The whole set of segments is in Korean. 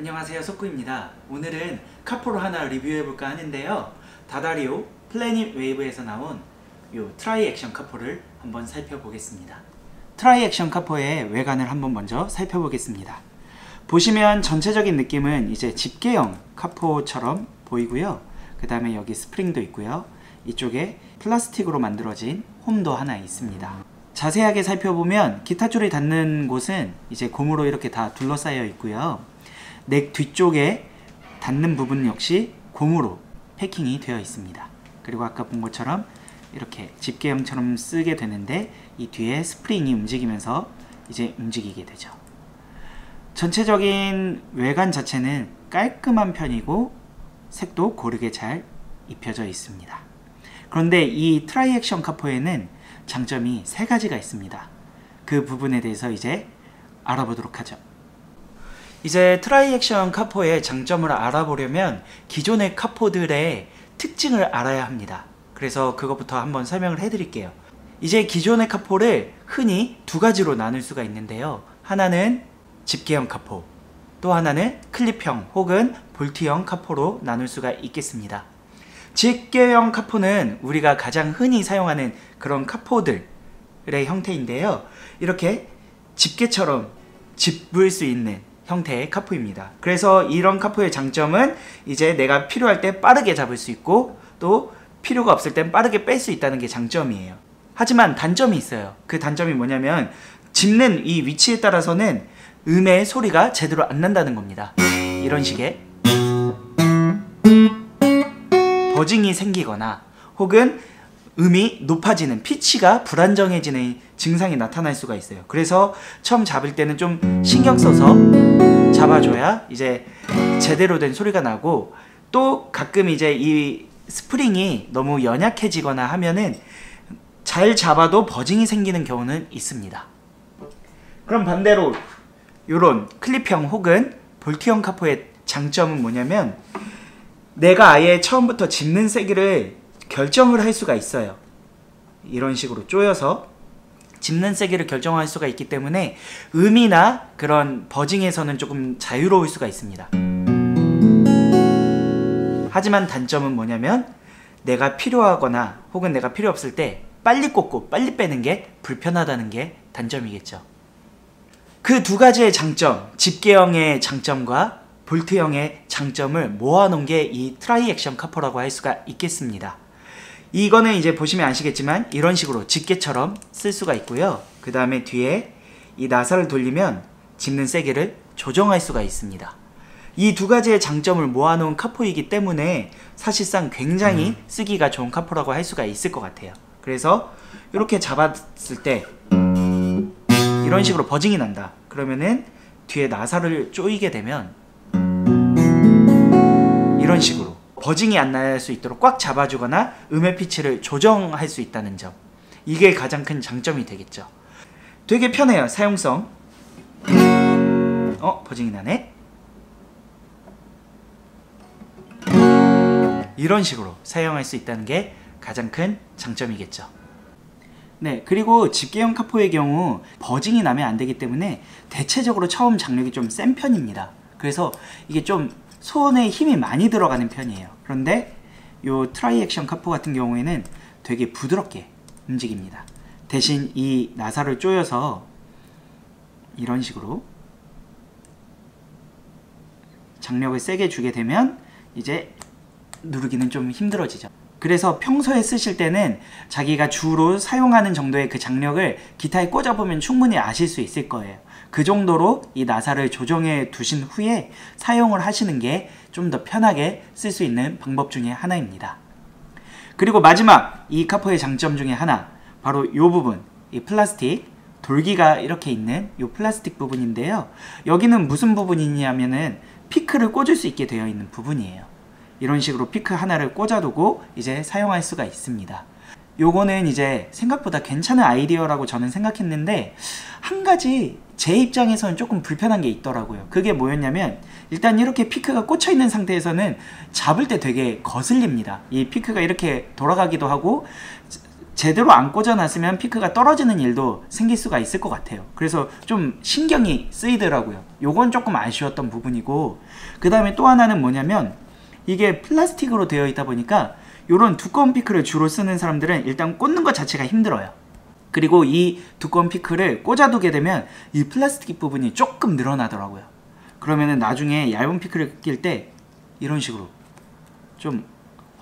안녕하세요 속구입니다. 오늘은 카포를 하나 리뷰해볼까 하는데요. D'Addario Planet Wave에서 나온 요 Tri-Action 카포를 한번 살펴보겠습니다. Tri-Action 카포의 외관을 한번 먼저 살펴보겠습니다. 보시면 전체적인 느낌은 이제 집게형 카포처럼 보이고요. 그 다음에 여기 스프링도 있고요. 이쪽에 플라스틱으로 만들어진 홈도 하나 있습니다. 자세하게 살펴보면 기타 줄이 닿는 곳은 이제 고무로 이렇게 다 둘러싸여 있고요 neck 뒤쪽에 닿는 부분 역시 고무로 패킹이 되어 있습니다. 그리고 아까 본 것처럼 이렇게 집게형처럼 쓰게 되는데 이 뒤에 스프링이 움직이면서 이제 움직이게 되죠. 전체적인 외관 자체는 깔끔한 편이고 색도 고르게 잘 입혀져 있습니다. 그런데 이 Tri-Action 카포에는 장점이 세 가지가 있습니다. 그 부분에 대해서 이제 알아보도록 하죠 이제 Tri-Action 카포의 장점을 알아보려면 기존의 카포들의 특징을 알아야 합니다. 그래서 그것부터 한번 설명을 해드릴게요. 이제 기존의 카포를 흔히 두 가지로 나눌 수가 있는데요. 하나는 집게형 카포 또 하나는 클립형 혹은 볼트형 카포로 나눌 수가 있겠습니다. 집게형 카포는 우리가 가장 흔히 사용하는 그런 카포들의 형태인데요. 이렇게 집게처럼 집을 수 있는 형태의 카포입니다. 그래서 이런 카포의 장점은 이제 내가 필요할 때 빠르게 잡을 수 있고 또 필요가 없을 땐 빠르게 뺄 수 있다는 게 장점이에요. 하지만 단점이 있어요. 그 단점이 뭐냐면 짚는 이 위치에 따라서는 음의 소리가 제대로 안 난다는 겁니다. 이런 식의 버징이 생기거나 혹은 음이 높아지는 피치가 불안정해지는 증상이 나타날 수가 있어요. 그래서 처음 잡을 때는 좀 신경 써서 잡아줘야 이제 제대로 된 소리가 나고 또 가끔 이제 이 스프링이 너무 연약해지거나 하면은 잘 잡아도 buzzing이 생기는 경우는 있습니다. 그럼 반대로 이런 클립형 혹은 볼트형 카포의 장점은 뭐냐면 내가 아예 처음부터 짚는 세기를 결정을 할 수가 있어요. 이런 식으로 쪼여서 짚는 세기를 결정할 수가 있기 때문에 음이나 그런 버징에서는 조금 자유로울 수가 있습니다. 하지만 단점은 뭐냐면 내가 필요하거나 혹은 내가 필요 없을 때 빨리 꽂고 빨리 빼는 게 불편하다는 게 단점이겠죠. 그 두 가지의 장점 집게형의 장점과 볼트형의 장점을 모아놓은 게 이 Tri-Action 카포라고 할 수가 있겠습니다 이거는 이제 보시면 아시겠지만 이런 식으로 집게처럼 쓸 수가 있고요. 그 다음에 뒤에 이 나사를 돌리면 짚는 세기를 조정할 수가 있습니다. 이 두 가지의 장점을 모아놓은 카포이기 때문에 사실상 굉장히 쓰기가 좋은 카포라고 할 수가 있을 것 같아요. 그래서 이렇게 잡았을 때 이런 식으로 버징이 난다. 그러면은 뒤에 나사를 조이게 되면 이런 식으로 버징이 안 날 수 있도록 꽉 잡아주거나 음의 피치를 조정할 수 있다는 점 이게 가장 큰 장점이 되겠죠 되게 편해요 사용성 어? 버징이 나네? 이런 식으로 사용할 수 있다는 게 가장 큰 장점이겠죠 네 그리고 집게형 카포의 경우 buzzing이 나면 안 되기 때문에 대체적으로 처음 장력이 좀 센 편입니다 그래서 이게 좀 손에 힘이 많이 들어가는 편이에요. 그런데 요 Tri-Action 카포 같은 경우에는 되게 부드럽게 움직입니다. 대신 이 나사를 조여서 이런 식으로 장력을 세게 주게 되면 이제 누르기는 좀 힘들어지죠 그래서 평소에 쓰실 때는 자기가 주로 사용하는 정도의 그 장력을 기타에 꽂아보면 충분히 아실 수 있을 거예요. 그 정도로 이 나사를 조정해 두신 후에 사용을 하시는 게 좀 더 편하게 쓸 수 있는 방법 중에 하나입니다. 그리고 마지막 이 카포의 장점 중에 하나 바로 이 부분 이 플라스틱 돌기가 이렇게 있는 이 플라스틱 부분인데요. 여기는 무슨 부분이냐면은 피크를 꽂을 수 있게 되어 있는 부분이에요 이런 식으로 피크 하나를 꽂아두고 이제 사용할 수가 있습니다 요거는 이제 생각보다 괜찮은 아이디어라고 저는 생각했는데 한 가지 제 입장에서는 조금 불편한 게 있더라고요 그게 뭐였냐면 일단 이렇게 피크가 꽂혀 있는 상태에서는 잡을 때 되게 거슬립니다 이 피크가 이렇게 돌아가기도 하고 제대로 안 꽂아놨으면 피크가 떨어지는 일도 생길 수가 있을 것 같아요. 그래서 좀 신경이 쓰이더라고요. 요건 조금 아쉬웠던 부분이고 그 다음에 또 하나는 뭐냐면 이게 플라스틱으로 되어 있다 보니까 이런 두꺼운 피크를 주로 쓰는 사람들은 일단 꽂는 것 자체가 힘들어요. 그리고 이 두꺼운 피크를 꽂아두게 되면 이 플라스틱 부분이 조금 늘어나더라고요. 그러면은 나중에 얇은 피크를 낄 때 이런 식으로 좀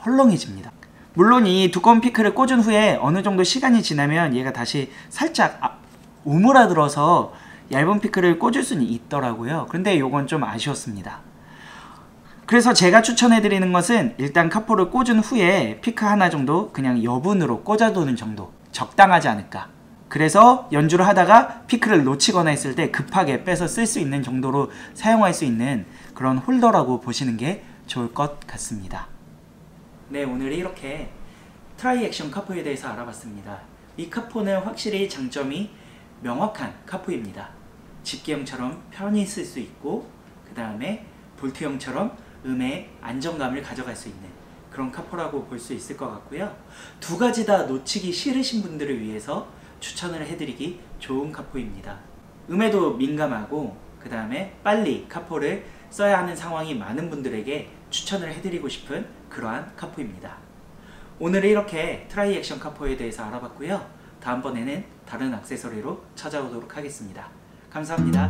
헐렁해집니다. 물론 이 두꺼운 피크를 꽂은 후에 어느 정도 시간이 지나면 얘가 다시 살짝 아, 오므라들어서 얇은 피크를 꽂을 수는 있더라고요. 근데 이건 좀 아쉬웠습니다. 그래서 제가 추천해 드리는 것은 일단 카포를 꽂은 후에 피크 하나 정도 그냥 여분으로 꽂아두는 정도 적당하지 않을까. 그래서 연주를 하다가 피크를 놓치거나 했을 때 급하게 빼서 쓸 수 있는 정도로 사용할 수 있는 그런 홀더라고 보시는 게 좋을 것 같습니다. 네 오늘 이렇게 Tri-Action 카포에 대해서 알아봤습니다. 이 카포는 확실히 장점이 명확한 카포입니다. 집게형처럼 편히 쓸 수 있고 그 다음에 볼트형처럼 음의 안정감을 가져갈 수 있는 그런 카포라고 볼 수 있을 것 같고요. 두 가지 다 놓치기 싫으신 분들을 위해서 추천을 해드리기 좋은 카포입니다. 음에도 민감하고 그 다음에 빨리 카포를 써야 하는 상황이 많은 분들에게 추천을 해드리고 싶은 그러한 카포입니다. 오늘은 이렇게 Tri-Action 카포에 대해서 알아봤고요. 다음번에는 다른 액세서리로 찾아오도록 하겠습니다. 감사합니다.